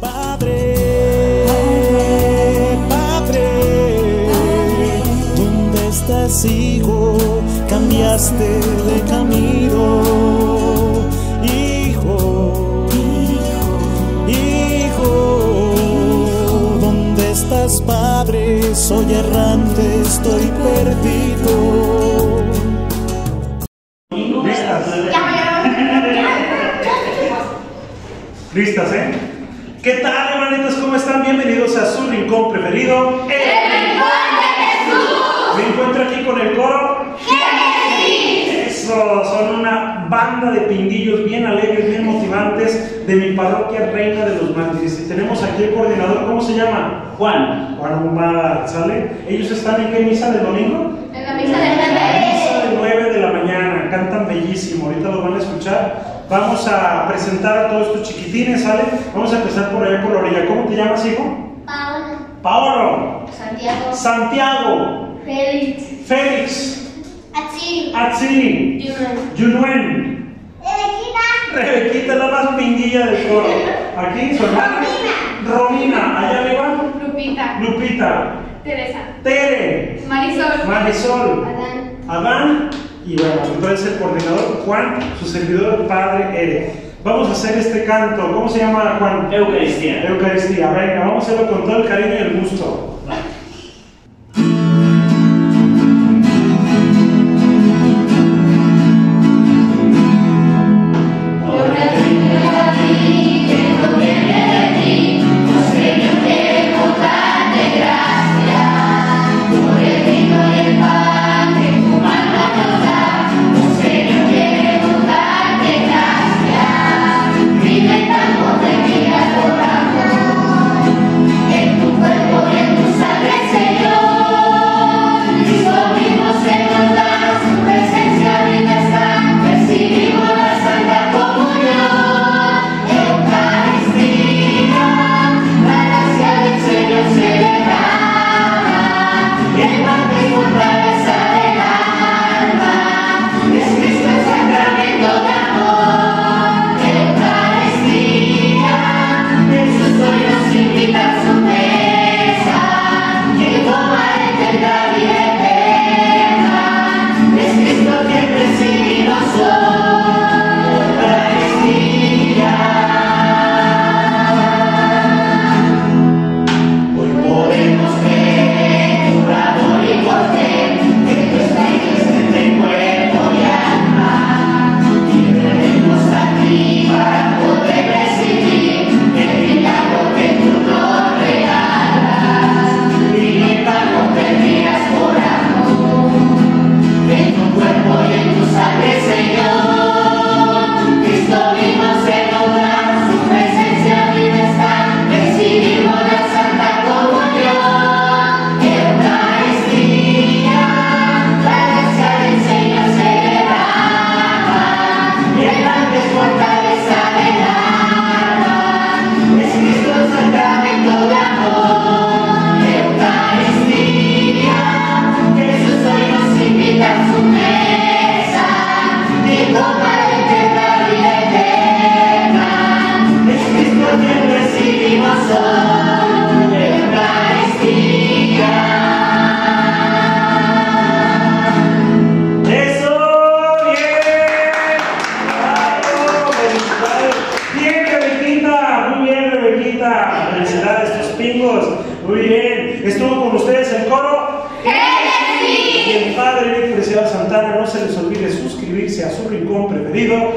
Padre, Padre, ¿dónde estás, hijo? Cambiaste de camino, hijo, hijo, ¿dónde estás, Padre? Soy errante, estoy perdido. ¿Listas? ¿Listas, eh? ¿Qué tal, hermanitos? ¿Cómo están? Bienvenidos a su rincón preferido. Me encuentro aquí con el coro. Eso, son una banda de pinguillos bien alegres, bien motivantes de mi parroquia Reina de los Mártires. Y tenemos aquí el coordinador, ¿cómo se llama? Juan, Juan Humada, ¿sale? ¿Ellos están en qué misa del domingo? En la misa de La Navidad. misa de 9 de la mañana, cantan bellísimo, ahorita los van a escuchar. Vamos a presentar a todos estos chiquitines, ¿sale? Vamos a empezar por allá por la orilla. ¿Cómo te llamas, hijo? Paula, Paolo, Santiago, Santiago, Félix, Félix, Atsiri, Atsiri, Yunus, Yunuen, Rebequita, la más pinguilla del coro. Aquí, su hermana. Romina, allá arriba, Lupita, Lupita, Teresa, Tere, Marisol, Marisol, Adán, Adán y bueno, entonces el coordinador Juan, su servidor padre Ere. Vamos a hacer este canto. ¿Cómo se llama Juan? Eucaristía. Eucaristía. Venga, vamos a hacerlo con todo el cariño y el gusto. Muy bien. Estuvo con ustedes el coro. Y el padre Eric Preciado Santana, no se les olvide suscribirse a su rincón preferido.